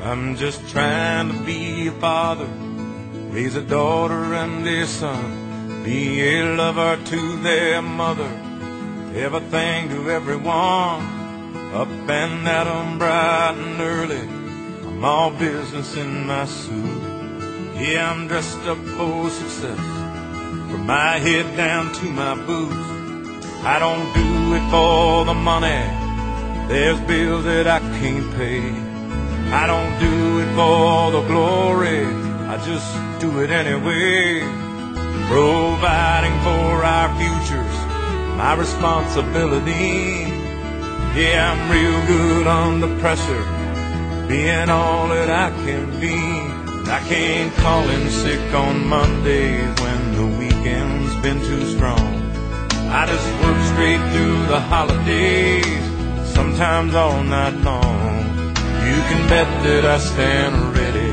I'm just trying to be a father, raise a daughter and a son, be a lover to their mother, everything to everyone, up and at 'em bright and early. I'm all business in my suit. Yeah, I'm dressed up for success, from my head down to my boots. I don't do it for the money. There's bills that I can't pay. I don't do it for the glory. I just do it anyway. Providing for our futures, my responsibility. Yeah, I'm real good under pressure, being all that I can be. I can't call in sick on Mondays when the weekend's been too strong. I just work straight through the holidays, sometimes all night long. You can bet that I stand ready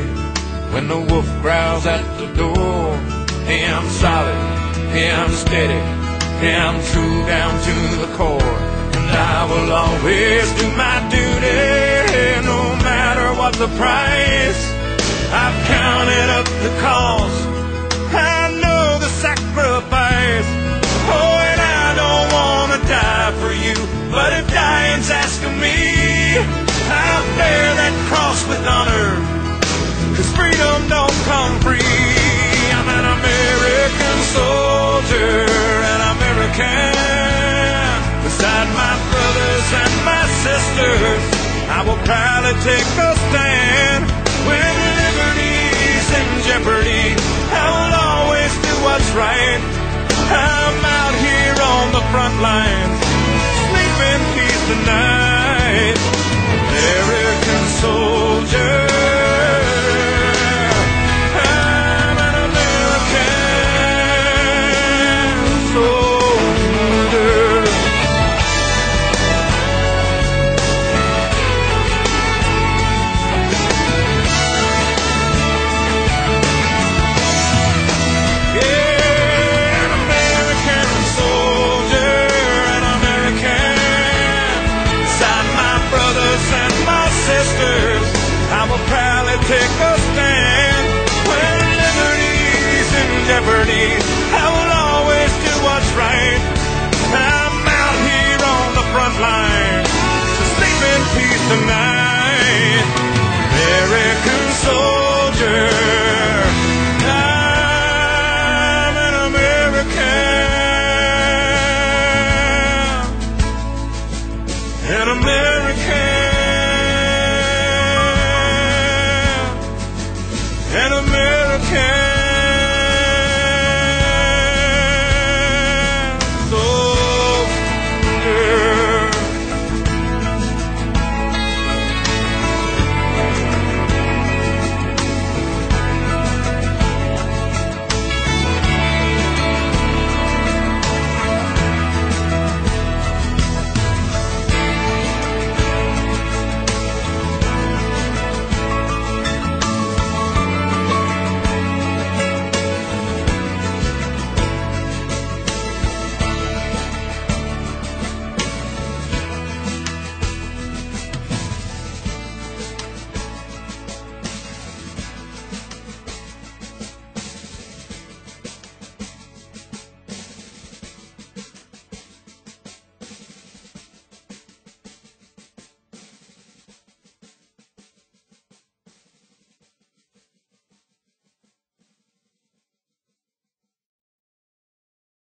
when the wolf growls at the door. Hey, I'm solid, hey, I'm steady, hey, I'm true down to the core. And I will always do my duty, no matter what the price. I've counted up the cost, American. Beside my brothers and my sisters, I will proudly take a stand. When liberty's in jeopardy, I will always do what's right. I'm out here on the front lines, take a stand. When liberty's in jeopardy,